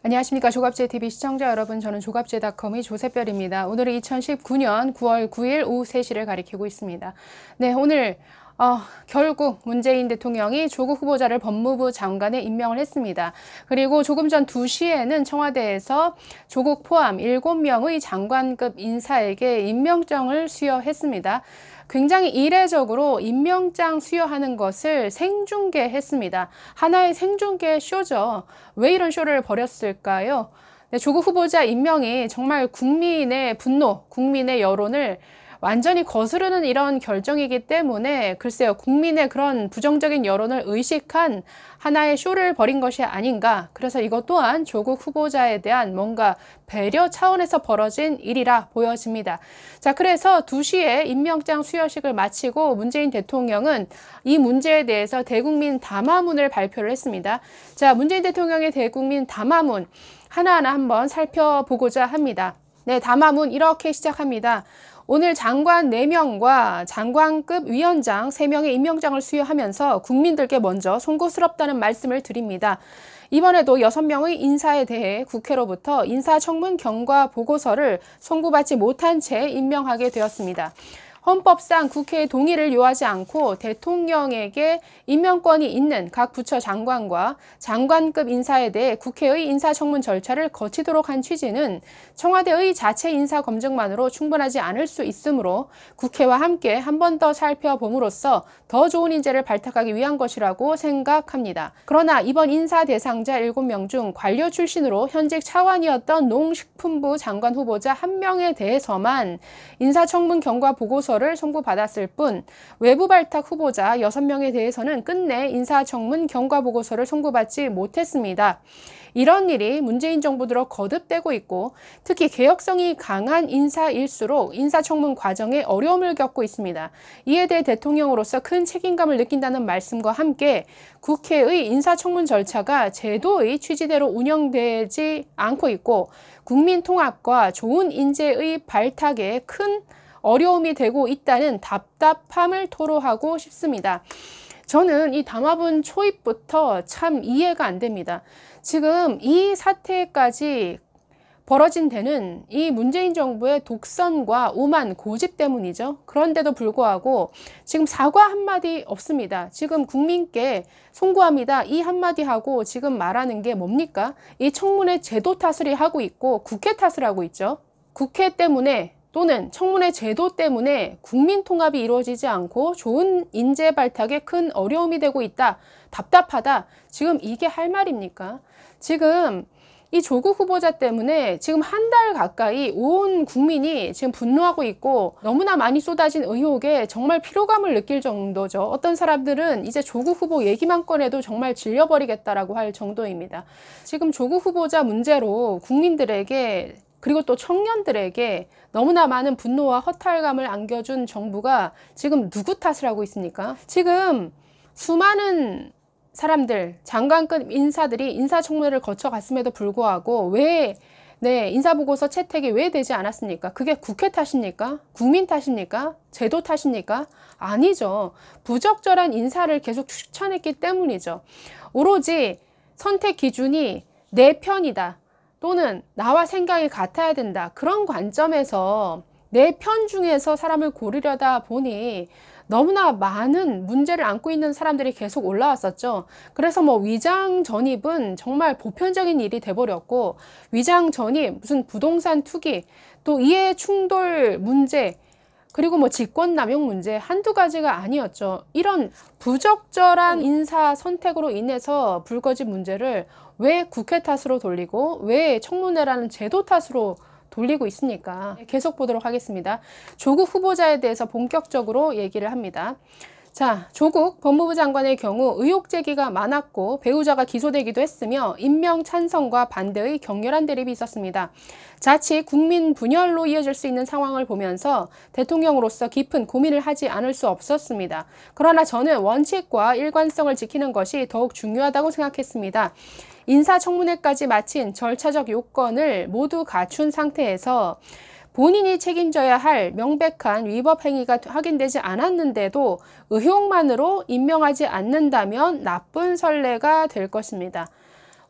안녕하십니까 조갑제TV 시청자 여러분 저는 조갑제닷컴의 조세별입니다. 오늘은 2019년 9월 9일 오후 3시를 가리키고 있습니다. 네 오늘 어, 결국 문재인 대통령이 조국 후보자를 법무부 장관에 임명을 했습니다. 그리고 조금 전 2시에는 청와대에서 조국 포함 7명의 장관급 인사에게 임명장을 수여했습니다. 굉장히 이례적으로 임명장 수여하는 것을 생중계했습니다. 하나의 생중계 쇼죠. 왜 이런 쇼를 벌였을까요? 네, 조국 후보자 임명이 정말 국민의 분노, 국민의 여론을 완전히 거스르는 이런 결정이기 때문에 글쎄요 국민의 그런 부정적인 여론을 의식한 하나의 쇼를 벌인 것이 아닌가 그래서 이것 또한 조국 후보자에 대한 뭔가 배려 차원에서 벌어진 일이라 보여집니다. 자 그래서 2시에 임명장 수여식을 마치고 문재인 대통령은 이 문제에 대해서 대국민 담화문을 발표를 했습니다. 자 문재인 대통령의 대국민 담화문 하나하나 한번 살펴보고자 합니다. 네, 담화문 이렇게 시작합니다. 오늘 장관 4명과 장관급 위원장 3명의 임명장을 수여하면서 국민들께 먼저 송구스럽다는 말씀을 드립니다. 이번에도 6명의 인사에 대해 국회로부터 인사청문 경과 보고서를 송구받지 못한 채 임명하게 되었습니다. 헌법상 국회의 동의를 요하지 않고 대통령에게 임명권이 있는 각 부처 장관과 장관급 인사에 대해 국회의 인사청문 절차를 거치도록 한 취지는 청와대의 자체 인사 검증만으로 충분하지 않을 수 있으므로 국회와 함께 한 번 더 살펴봄으로써 더 좋은 인재를 발탁하기 위한 것이라고 생각합니다. 그러나 이번 인사 대상자 7명 중 관료 출신으로 현직 차관이었던 농식품부 장관 후보자 한 명에 대해서만 인사청문 경과 보고서 보고서를 송부받았을 뿐 외부 발탁 후보자 6명에 대해서는 끝내 인사청문 경과보고서를 송부받지 못했습니다. 이런 일이 문재인 정부 들어 거듭되고 있고 특히 개혁성이 강한 인사일수록 인사청문 과정에 어려움을 겪고 있습니다. 이에 대해 대통령으로서 큰 책임감을 느낀다는 말씀과 함께 국회의 인사청문 절차가 제도의 취지대로 운영되지 않고 있고 국민 통합과 좋은 인재의 발탁에 큰 어려움이 되고 있다는 답답함을 토로하고 싶습니다. 저는 이 담화문 초입부터 참 이해가 안 됩니다. 지금 이 사태까지 벌어진 데는 이 문재인 정부의 독선과 오만 고집 때문이죠. 그런데도 불구하고 지금 사과 한마디 없습니다. 지금 국민께 송구합니다. 이 한마디 하고 지금 말하는 게 뭡니까? 이 청문회 제도 탓을 하고 있고 국회 탓을 하고 있죠. 국회 때문에 또는 청문회 제도 때문에 국민 통합이 이루어지지 않고 좋은 인재 발탁에 큰 어려움이 되고 있다. 답답하다. 지금 이게 할 말입니까? 지금 이 조국 후보자 때문에 지금 한 달 가까이 온 국민이 지금 분노하고 있고 너무나 많이 쏟아진 의혹에 정말 피로감을 느낄 정도죠. 어떤 사람들은 이제 조국 후보 얘기만 꺼내도 정말 질려버리겠다라고 할 정도입니다. 지금 조국 후보자 문제로 국민들에게 그리고 또 청년들에게 너무나 많은 분노와 허탈감을 안겨준 정부가 지금 누구 탓을 하고 있습니까? 지금 수많은 사람들, 장관급 인사들이 인사청문회를 거쳐갔음에도 불구하고 왜 네, 인사보고서 채택이 왜 되지 않았습니까? 그게 국회 탓입니까? 국민 탓입니까? 제도 탓입니까? 아니죠. 부적절한 인사를 계속 추천했기 때문이죠. 오로지 선택 기준이 내 편이다. 또는 나와 생각이 같아야 된다. 그런 관점에서 내 편 중에서 사람을 고르려다 보니 너무나 많은 문제를 안고 있는 사람들이 계속 올라왔었죠. 그래서 뭐 위장 전입은 정말 보편적인 일이 돼버렸고 위장 전입, 무슨 부동산 투기, 또 이해 충돌 문제, 그리고 뭐 직권 남용 문제 한두 가지가 아니었죠. 이런 부적절한 인사 선택으로 인해서 불거진 문제를 왜 국회 탓으로 돌리고 왜 청문회라는 제도 탓으로 돌리고 있습니까? 계속 보도록 하겠습니다. 조국 후보자에 대해서 본격적으로 얘기를 합니다. 자, 조국 법무부 장관의 경우 의혹 제기가 많았고 배우자가 기소되기도 했으며 임명 찬성과 반대의 격렬한 대립이 있었습니다. 자칫 국민 분열로 이어질 수 있는 상황을 보면서 대통령으로서 깊은 고민을 하지 않을 수 없었습니다. 그러나 저는 원칙과 일관성을 지키는 것이 더욱 중요하다고 생각했습니다. 인사청문회까지 마친 절차적 요건을 모두 갖춘 상태에서 본인이 책임져야 할 명백한 위법 행위가 확인되지 않았는데도 의혹만으로 임명하지 않는다면 나쁜 선례가 될 것입니다.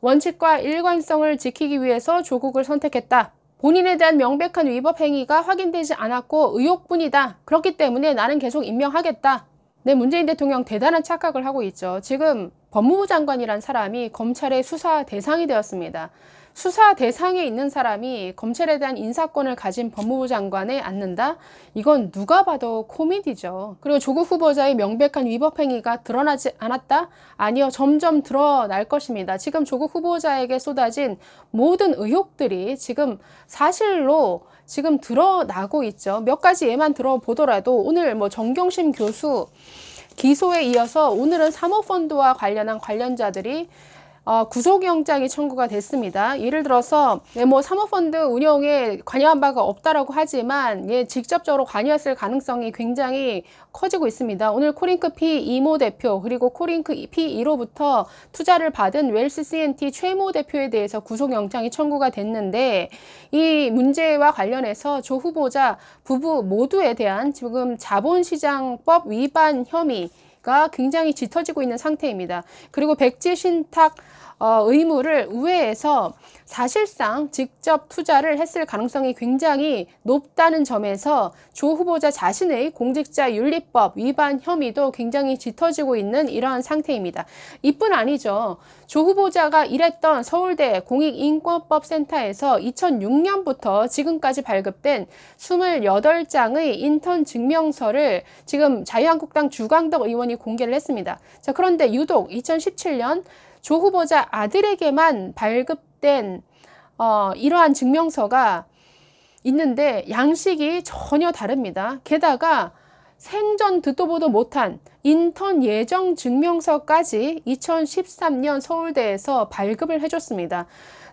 원칙과 일관성을 지키기 위해서 조국을 선택했다. 본인에 대한 명백한 위법 행위가 확인되지 않았고 의혹뿐이다. 그렇기 때문에 나는 계속 임명하겠다. 네, 문재인 대통령 대단한 착각을 하고 있죠. 지금 법무부 장관이란 사람이 검찰의 수사 대상이 되었습니다. 수사 대상에 있는 사람이 검찰에 대한 인사권을 가진 법무부 장관에 앉는다? 이건 누가 봐도 코미디죠. 그리고 조국 후보자의 명백한 위법 행위가 드러나지 않았다? 아니요, 점점 드러날 것입니다. 지금 조국 후보자에게 쏟아진 모든 의혹들이 지금 사실로 지금 드러나고 있죠. 몇 가지 예만 들어보더라도 오늘 뭐 정경심 교수 기소에 이어서 오늘은 사모펀드와 관련한 관련자들이 어, 구속영장이 청구가 됐습니다. 예를 들어서 네, 뭐 사모펀드 운영에 관여한 바가 없다라고 하지만 예, 직접적으로 관여했을 가능성이 굉장히 커지고 있습니다. 오늘 코링크 PE 이모 대표 그리고 코링크 PE로부터 투자를 받은 웰스 CNT 최모 대표에 대해서 구속영장이 청구가 됐는데 이 문제와 관련해서 조 후보자 부부 모두에 대한 지금 자본시장법 위반 혐의 가 굉장히 짙어지고 있는 상태입니다. 그리고 백지 신탁 어, 의무를 우회해서 사실상 직접 투자를 했을 가능성이 굉장히 높다는 점에서 조 후보자 자신의 공직자 윤리법 위반 혐의도 굉장히 짙어지고 있는 이러한 상태입니다. 이뿐 아니죠. 조 후보자가 일했던 서울대 공익인권법센터에서 2006년부터 지금까지 발급된 28장의 인턴 증명서를 지금 자유한국당 주광덕 의원이 공개를 했습니다. 자, 그런데 유독 2017년 조 후보자 아들에게만 발급된 어, 이러한 증명서가 있는데 양식이 전혀 다릅니다. 게다가 생전 듣도 보도 못한 인턴 예정 증명서까지 2013년 서울대에서 발급을 해줬습니다.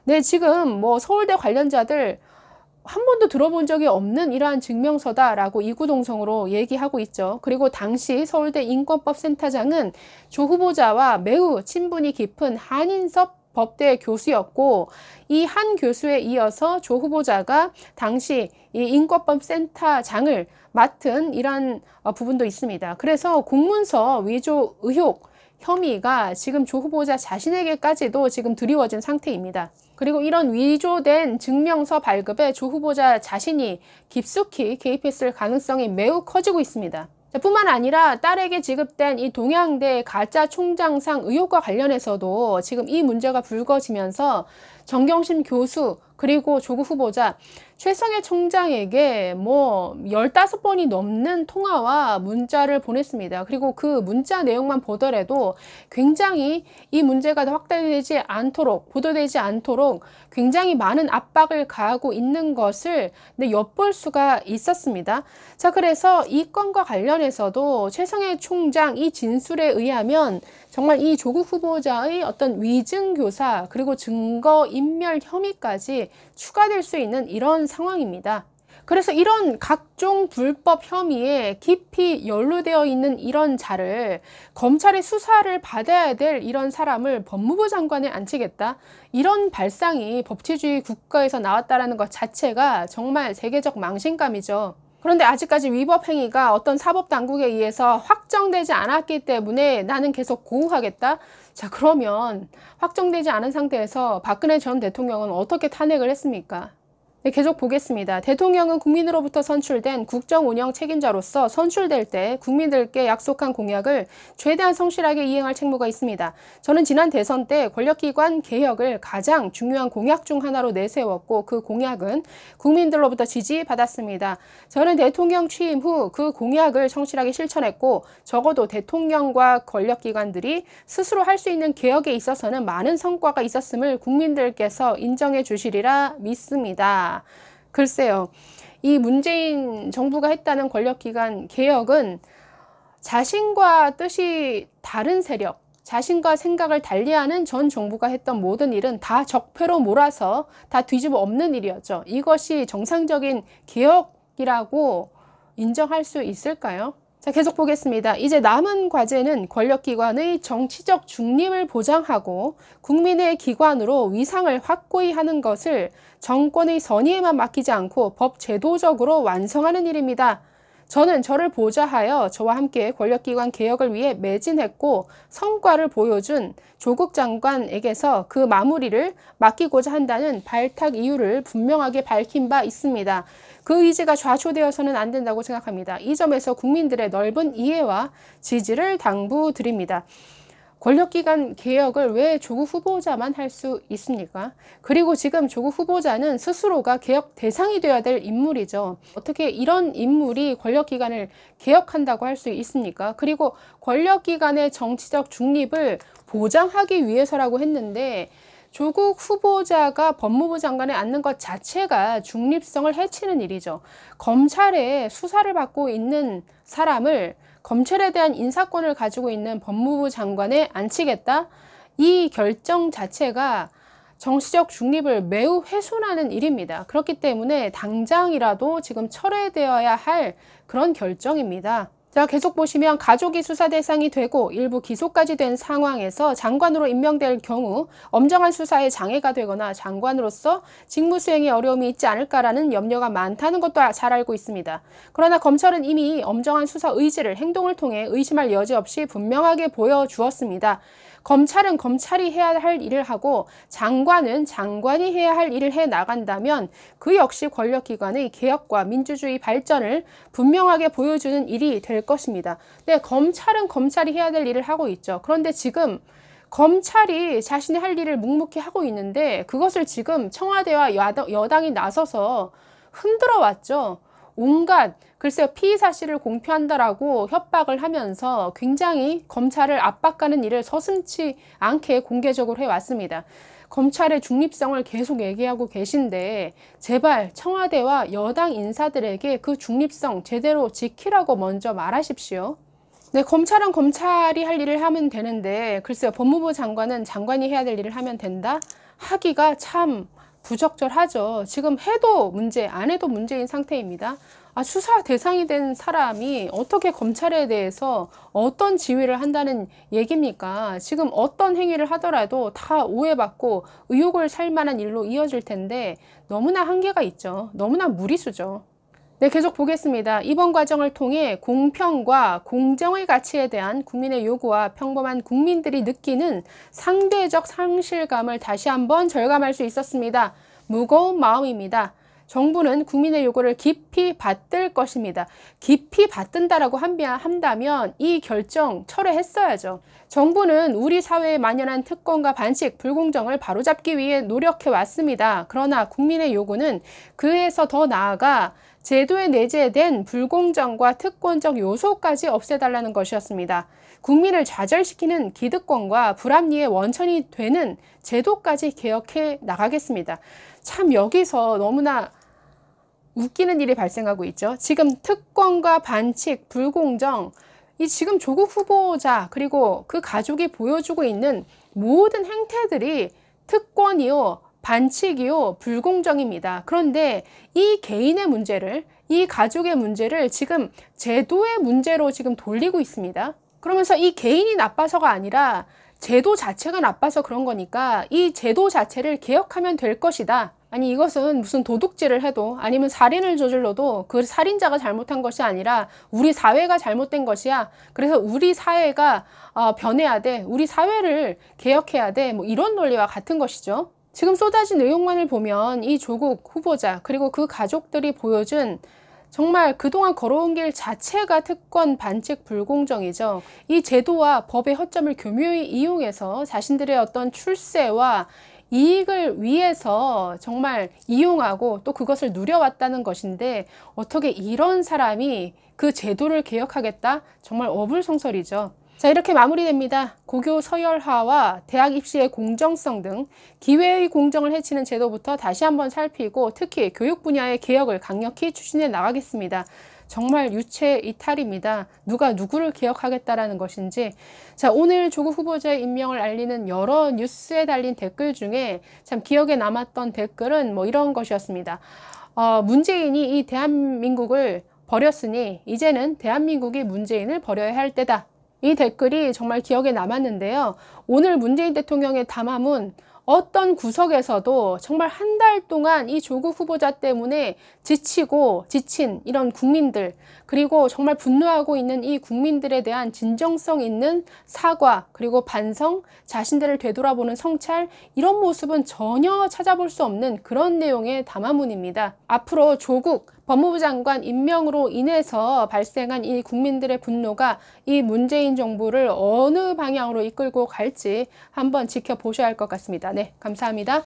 네, 지금 뭐 서울대 관련자들 한 번도 들어본 적이 없는 이러한 증명서다라고 이구동성으로 얘기하고 있죠. 그리고 당시 서울대 인권법 센터장은 조 후보자와 매우 친분이 깊은 한인섭 법대 교수였고 이 한 교수에 이어서 조 후보자가 당시 이 인권법 센터장을 맡은 이러한 어, 부분도 있습니다. 그래서 공문서 위조 의혹 혐의가 지금 조 후보자 자신에게까지도 지금 드리워진 상태입니다. 그리고 이런 위조된 증명서 발급에 조 후보자 자신이 깊숙이 개입했을 가능성이 매우 커지고 있습니다. 뿐만 아니라 딸에게 지급된 이 동양대 가짜 총장상 의혹과 관련해서도 지금 이 문제가 불거지면서 정경심 교수 그리고 조국 후보자 최성해 총장에게 뭐 15번이 넘는 통화와 문자를 보냈습니다. 그리고 그 문자 내용만 보더라도 굉장히 이 문제가 확대되지 않도록 보도되지 않도록 굉장히 많은 압박을 가하고 있는 것을 엿볼 수가 있었습니다. 자, 그래서 이 건과 관련해서도 최성해 총장 이 진술에 의하면 정말 이 조국 후보자의 어떤 위증 교사 그리고 증거 인멸 혐의까지 추가될 수 있는 이런 상황입니다. 그래서 이런 각종 불법 혐의에 깊이 연루되어 있는 이런 자를 검찰의 수사를 받아야 될 이런 사람을 법무부 장관에 앉히겠다. 이런 발상이 법치주의 국가에서 나왔다라는 것 자체가 정말 세계적 망신감이죠. 그런데 아직까지 위법 행위가 어떤 사법 당국에 의해서 확정되지 않았기 때문에 나는 계속 고우하겠다. 자, 그러면 확정되지 않은 상태에서 박근혜 전 대통령은 어떻게 탄핵을 했습니까? 네, 계속 보겠습니다. 대통령은 국민으로부터 선출된 국정 운영 책임자로서 선출될 때 국민들께 약속한 공약을 최대한 성실하게 이행할 책무가 있습니다. 저는 지난 대선 때 권력기관 개혁을 가장 중요한 공약 중 하나로 내세웠고 그 공약은 국민들로부터 지지받았습니다. 저는 대통령 취임 후 그 공약을 성실하게 실천했고 적어도 대통령과 권력기관들이 스스로 할 수 있는 개혁에 있어서는 많은 성과가 있었음을 국민들께서 인정해 주시리라 믿습니다. 글쎄요. 이 문재인 정부가 했다는 권력기관 개혁은 자신과 뜻이 다른 세력, 자신과 생각을 달리하는 전 정부가 했던 모든 일은 다 적폐로 몰아서 다 뒤집어 엎는 일이었죠. 이것이 정상적인 개혁이라고 인정할 수 있을까요? 자, 계속 보겠습니다. 이제 남은 과제는 권력기관의 정치적 중립을 보장하고 국민의 기관으로 위상을 확고히 하는 것을 정권의 선의에만 맡기지 않고 법 제도적으로 완성하는 일입니다. 저는 저를 보좌하여 저와 함께 권력기관 개혁을 위해 매진했고 성과를 보여준 조국 장관에게서 그 마무리를 맡기고자 한다는 발탁 이유를 분명하게 밝힌 바 있습니다. 그 의지가 좌초되어서는 안 된다고 생각합니다. 이 점에서 국민들의 넓은 이해와 지지를 당부드립니다. 권력기관 개혁을 왜 조국 후보자만 할 수 있습니까? 그리고 지금 조국 후보자는 스스로가 개혁 대상이 되어야 될 인물이죠. 어떻게 이런 인물이 권력기관을 개혁한다고 할 수 있습니까? 그리고 권력기관의 정치적 중립을 보장하기 위해서라고 했는데 조국 후보자가 법무부 장관에 앉는 것 자체가 중립성을 해치는 일이죠. 검찰에 수사를 받고 있는 사람을 검찰에 대한 인사권을 가지고 있는 법무부 장관에 앉히겠다? 이 결정 자체가 정치적 중립을 매우 훼손하는 일입니다. 그렇기 때문에 당장이라도 지금 철회되어야 할 그런 결정입니다. 자, 계속 보시면 가족이 수사 대상이 되고 일부 기소까지 된 상황에서 장관으로 임명될 경우 엄정한 수사에 장애가 되거나 장관으로서 직무 수행에 어려움이 있지 않을까라는 염려가 많다는 것도 잘 알고 있습니다. 그러나 검찰은 이미 엄정한 수사 의지를 행동을 통해 의심할 여지 없이 분명하게 보여주었습니다. 검찰은 검찰이 해야 할 일을 하고 장관은 장관이 해야 할 일을 해 나간다면 그 역시 권력기관의 개혁과 민주주의 발전을 분명하게 보여주는 일이 될 것입니다. 네, 검찰은 검찰이 해야 될 일을 하고 있죠. 그런데 지금 검찰이 자신이 할 일을 묵묵히 하고 있는데 그것을 지금 청와대와 여당이 나서서 흔들어 왔죠. 온갖 글쎄요 피의 사실을 공표한다라고 협박을 하면서 굉장히 검찰을 압박하는 일을 서슴치 않게 공개적으로 해왔습니다. 검찰의 중립성을 계속 얘기하고 계신데 제발 청와대와 여당 인사들에게 그 중립성 제대로 지키라고 먼저 말하십시오. 네, 검찰은 검찰이 할 일을 하면 되는데 글쎄요 법무부 장관은 장관이 해야 될 일을 하면 된다 하기가 참 부적절하죠. 지금 해도 문제, 안 해도 문제인 상태입니다. 아, 수사 대상이 된 사람이 어떻게 검찰에 대해서 어떤 지휘를 한다는 얘기입니까? 지금 어떤 행위를 하더라도 다 오해받고 의혹을 살 만한 일로 이어질 텐데 너무나 한계가 있죠. 너무나 무리수죠. 네, 계속 보겠습니다. 이번 과정을 통해 공평과 공정의 가치에 대한 국민의 요구와 평범한 국민들이 느끼는 상대적 상실감을 다시 한번 절감할 수 있었습니다. 무거운 마음입니다. 정부는 국민의 요구를 깊이 받들 것입니다. 깊이 받든다라고 한다면 이 결정 철회했어야죠. 정부는 우리 사회에 만연한 특권과 반칙, 불공정을 바로잡기 위해 노력해 왔습니다. 그러나 국민의 요구는 그에서 더 나아가 제도에 내재된 불공정과 특권적 요소까지 없애달라는 것이었습니다. 국민을 좌절시키는 기득권과 불합리의 원천이 되는 제도까지 개혁해 나가겠습니다. 참 여기서 너무나 웃기는 일이 발생하고 있죠. 지금 특권과 반칙, 불공정, 이 지금 조국 후보자 그리고 그 가족이 보여주고 있는 모든 행태들이 특권이요, 반칙이요, 불공정입니다. 그런데 이 개인의 문제를, 이 가족의 문제를 지금 제도의 문제로 지금 돌리고 있습니다. 그러면서 이 개인이 나빠서가 아니라 제도 자체가 나빠서 그런 거니까 이 제도 자체를 개혁하면 될 것이다. 아니 이것은 무슨 도둑질을 해도 아니면 살인을 저질러도 그 살인자가 잘못한 것이 아니라 우리 사회가 잘못된 것이야. 그래서 우리 사회가 어, 변해야 돼. 우리 사회를 개혁해야 돼. 뭐 이런 논리와 같은 것이죠. 지금 쏟아진 의혹만을 보면 이 조국 후보자 그리고 그 가족들이 보여준 정말 그동안 걸어온 길 자체가 특권 반칙 불공정이죠. 이 제도와 법의 허점을 교묘히 이용해서 자신들의 어떤 출세와 이익을 위해서 정말 이용하고 또 그것을 누려왔다는 것인데 어떻게 이런 사람이 그 제도를 개혁하겠다? 정말 어불성설이죠. 자, 이렇게 마무리됩니다. 고교 서열화와 대학 입시의 공정성 등 기회의 공정을 해치는 제도부터 다시 한번 살피고 특히 교육 분야의 개혁을 강력히 추진해 나가겠습니다. 정말 유체 이탈입니다. 누가 누구를 개혁하겠다라는 것인지. 자, 오늘 조국 후보자의 임명을 알리는 여러 뉴스에 달린 댓글 중에 참 기억에 남았던 댓글은 뭐 이런 것이었습니다. 어, 문재인이 이 대한민국을 버렸으니 이제는 대한민국이 문재인을 버려야 할 때다. 이 댓글이 정말 기억에 남았는데요. 오늘 문재인 대통령의 담화문 어떤 구석에서도 정말 한 달 동안 이 조국 후보자 때문에 지치고 지친 이런 국민들 그리고 정말 분노하고 있는 이 국민들에 대한 진정성 있는 사과 그리고 반성 자신들을 되돌아보는 성찰 이런 모습은 전혀 찾아볼 수 없는 그런 내용의 담화문입니다. 앞으로 조국 법무부 장관 임명으로 인해서 발생한 이 국민들의 분노가 이 문재인 정부를 어느 방향으로 이끌고 갈지 한번 지켜보셔야 할 것 같습니다. 네, 감사합니다.